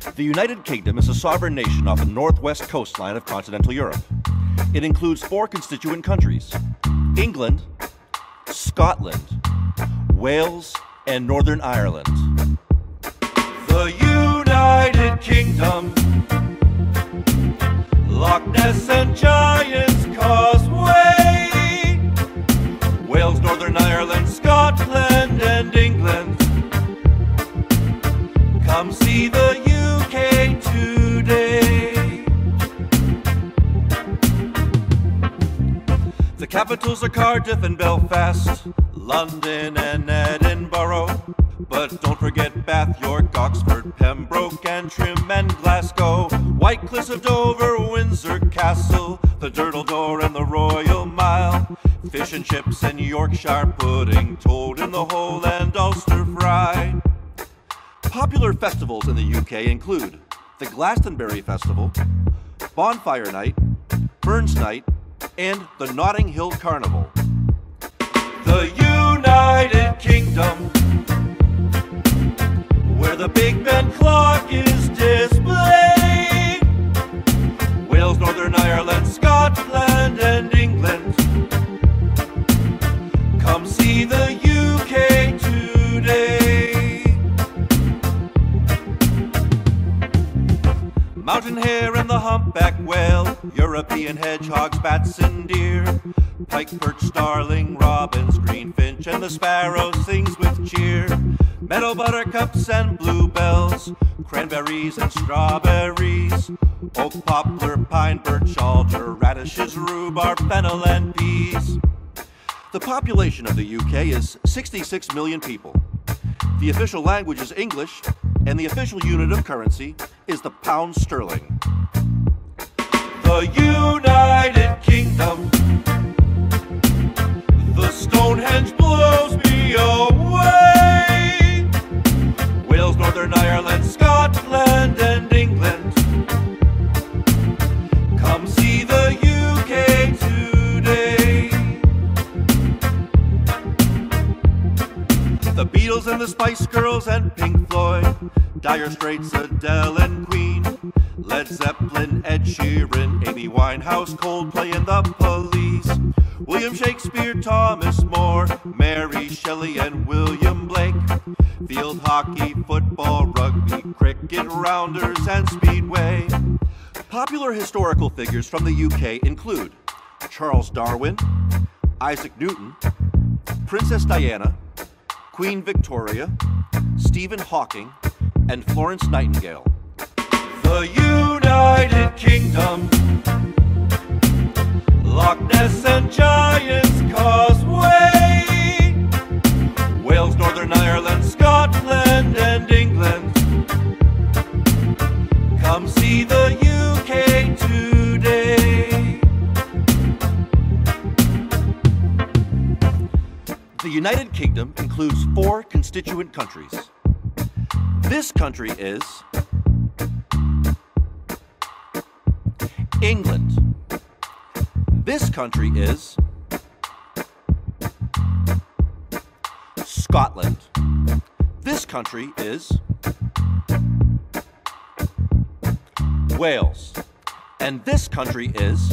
The United Kingdom is a sovereign nation off the northwest coastline of continental Europe. It includes four constituent countries England, Scotland, Wales, and Northern Ireland. The United Kingdom, Loch Ness and Giant's Causeway, Wales, Northern Ireland, Scotland, and England. Come see the capitals are Cardiff and Belfast, London and Edinburgh. But don't forget Bath, York, Oxford, Pembroke, Antrim, and Glasgow. White Cliffs of Dover, Windsor Castle, the Durdle Door and the Royal Mile. Fish and chips and Yorkshire pudding, toad in the hole and Ulster fry. Popular festivals in the UK include the Glastonbury Festival, Bonfire Night, Burns Night, and the Notting Hill Carnival. The United Kingdom, where the Big Ben clock Hare and the humpback whale, European hedgehogs, bats and deer, pike, perch, starling, robins, greenfinch, and the sparrow sings with cheer. Meadow buttercups and bluebells, cranberries and strawberries, oak, poplar, pine, birch, alder, radishes, rhubarb, fennel, and peas. The population of the UK is 66 million people. The official language is English, and the official unit of currency is the pound sterling. Beatles and the Spice Girls and Pink Floyd, Dire Straits, Adele and Queen, Led Zeppelin, Ed Sheeran, Amy Winehouse, Coldplay and the Police, William Shakespeare, Thomas More, Mary Shelley and William Blake, field hockey, football, rugby, cricket, rounders and speedway. Popular historical figures from the UK include Charles Darwin, Isaac Newton, Princess Diana, Queen Victoria, Stephen Hawking, and Florence Nightingale. The United Kingdom, Loch Ness and Giant's Causeway, The United Kingdom includes four constituent countries. This country is England. This country is Scotland. This country is Wales. And this country is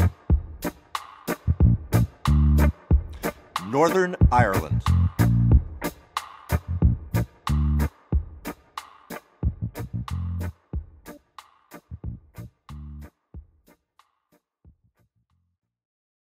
Northern Ireland.